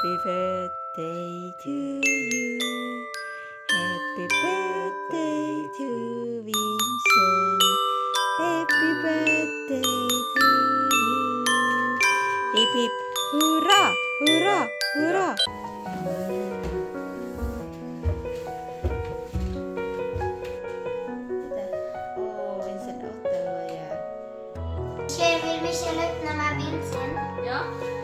Happy birthday to you. Happy birthday to Vincent. Happy birthday to you. Hip hip hurrah, hurrah, hurrah. Åh, Vincent åt ja. Michelle, vill Michelle öppna med Vincent? Ja.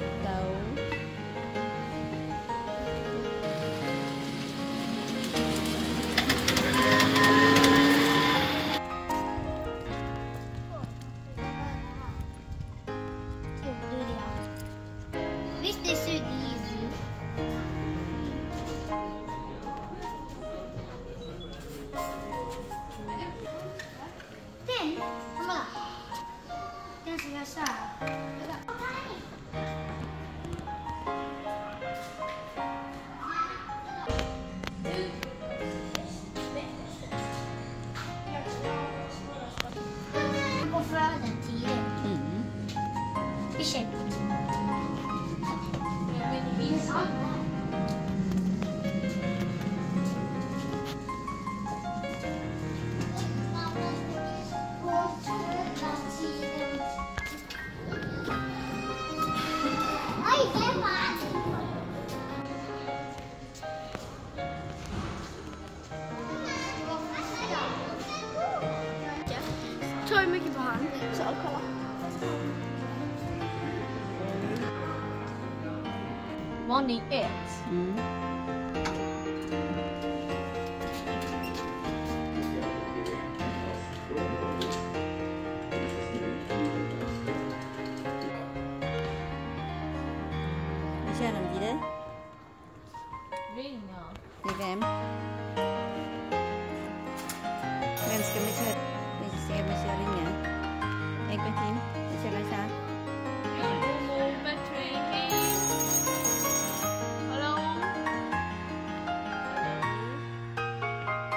Đâu? 小可。Morning eight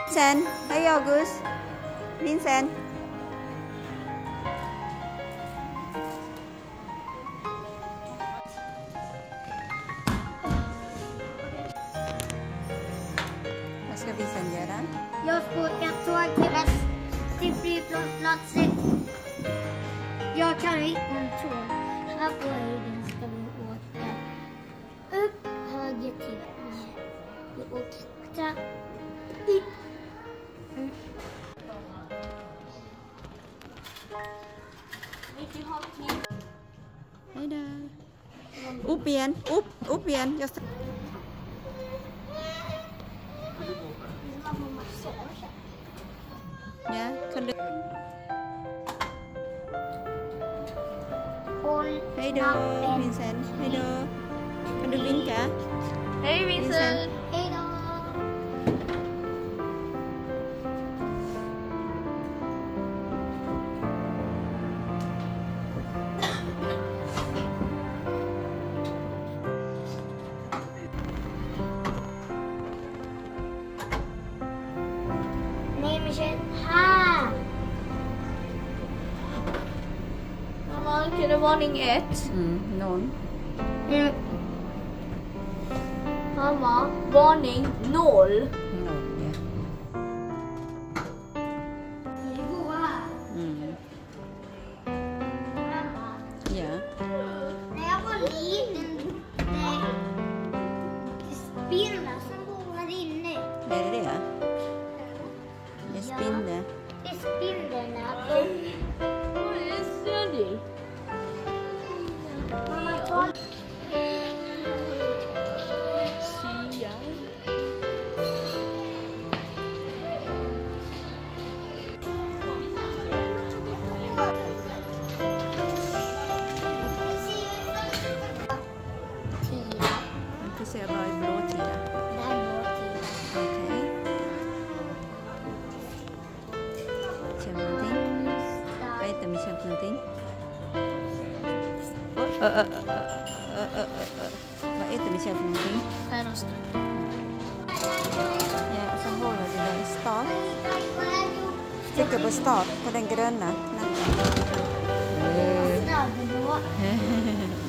Vincent, hej August. Vincent. Vad ska Vincent göra? Jag ska åka tåg till väst, till flygplatsen. Jag kan inte tåg. Här på höjden ska vi åka upp höger till. Vi åker Hey there. Úp biển, úp, úp biển. Yo. Yeah, con được. Hey there, Vincent. Hey there. Con được Vin cả. Hey Vincent. Warning! it. Mm, none. Mm. Mama, warning, null. Hmm. Vad äter Michelle för någonting? Päronstå. Ja, och så håller du den i start. Trycker på start, på den gröna. Mm.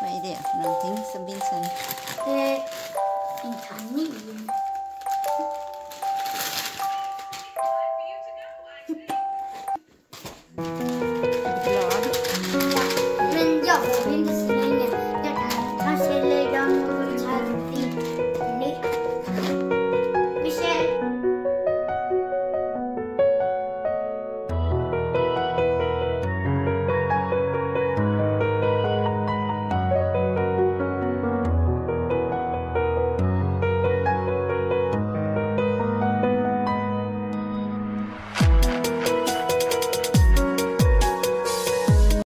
Vad är det för någonting som Vincent... Det är en kanin.